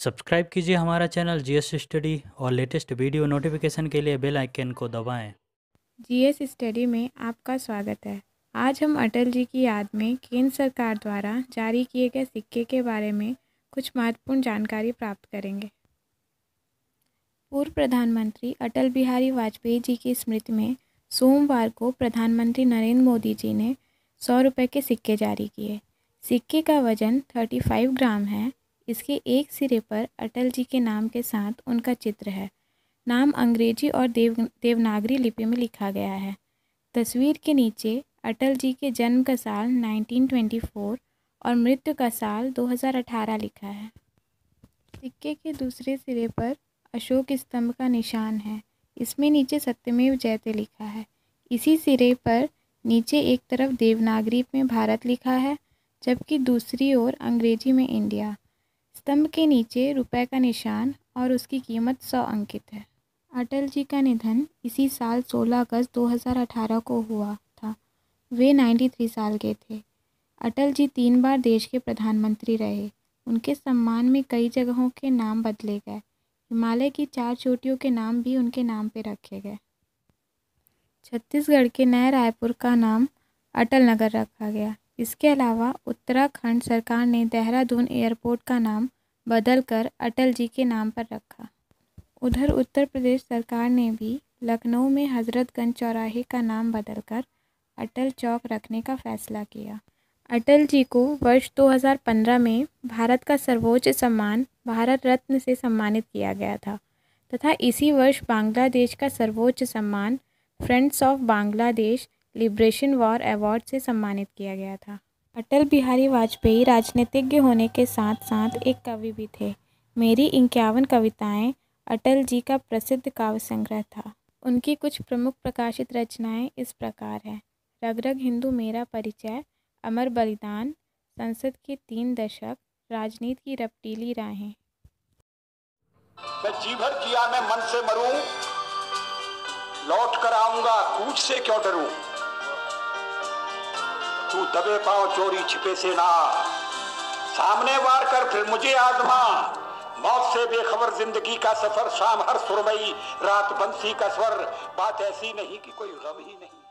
Subscribe कीजिए हमारा channel GS study और लेटेस्ट वीडियो नोटिफिकेशन के लिए बेल आइकन को दबाएँ। जीएस स्टडी में आपका स्वागत है। आज हम अटल जी की याद में केंद्र सरकार द्वारा जारी किए गए सिक्के के बारे में कुछ महत्वपूर्ण जानकारी प्राप्त करेंगे। पूर्व प्रधानमंत्री अटल बिहारी वाजपेयी जी की स्मृति में सोमवार को प्रधानमंत्री नरेंद्र मोदी जी ने सौ रुपये के सिक्के जारी किए। सिक्के का वज़न थर्टी फाइव ग्राम है इसके एक सिरे पर अटल जी के नाम के साथ उनका चित्र है। नाम अंग्रेज़ी और देव, देवनागरी लिपि में लिखा गया है। तस्वीर के नीचे अटल जी के जन्म का साल 1924 और मृत्यु का साल 2018 लिखा है। सिक्के के दूसरे सिरे पर अशोक स्तंभ का निशान है। इसमें नीचे सत्यमेव जयते लिखा है। इसी सिरे पर नीचे एक तरफ़ देवनागरी में भारत लिखा है, जबकि दूसरी ओर अंग्रेज़ी में इंडिया। स्तंभ के नीचे रुपए का निशान और उसकी कीमत सौ अंकित है। अटल जी का निधन इसी साल 16 अगस्त 2018 को हुआ था। वे 93 साल के थे। अटल जी तीन बार देश के प्रधानमंत्री रहे। उनके सम्मान में कई जगहों के नाम बदले गए। हिमालय की चार चोटियों के नाम भी उनके नाम पर रखे गए। छत्तीसगढ़ के नए रायपुर का नाम अटल नगर रखा गया। इसके अलावा उत्तराखंड सरकार ने देहरादून एयरपोर्ट का नाम बदलकर अटल जी के नाम पर रखा। उधर उत्तर प्रदेश सरकार ने भी लखनऊ में हज़रतगंज चौराहे का नाम बदलकर अटल चौक रखने का फैसला किया। अटल जी को वर्ष 2015 में भारत का सर्वोच्च सम्मान भारत रत्न से सम्मानित किया गया था तथा इसी वर्ष बांग्लादेश का सर्वोच्च सम्मान Friends of Bangladesh Liberation War Award से सम्मानित किया गया था। अटल बिहारी वाजपेयी राजनीतिज्ञ होने के साथ साथ एक कवि भी थे। मेरी इक्यावन कविताएँ अटल जी का प्रसिद्ध काव्य संग्रह था। उनकी कुछ प्रमुख प्रकाशित रचनाएँ इस प्रकार हैं। रग रग हिंदू मेरा परिचय, अमर बलिदान, संसद के तीन दशक, राजनीति की रपटीली राहें। किया मैं मन से मरूं लौट कर आऊँगा कूच से क्यों डरूं? तू दबे पाओ चोरी छिपे से ना। सामने वार कर फिर मुझे आजमा। मौत से बेखबर ज़िंदगी का सफ़र, शाम हर सुरमई, रात बंसी का स्वर। बात ऐसी नहीं कि कोई गम ही नहीं।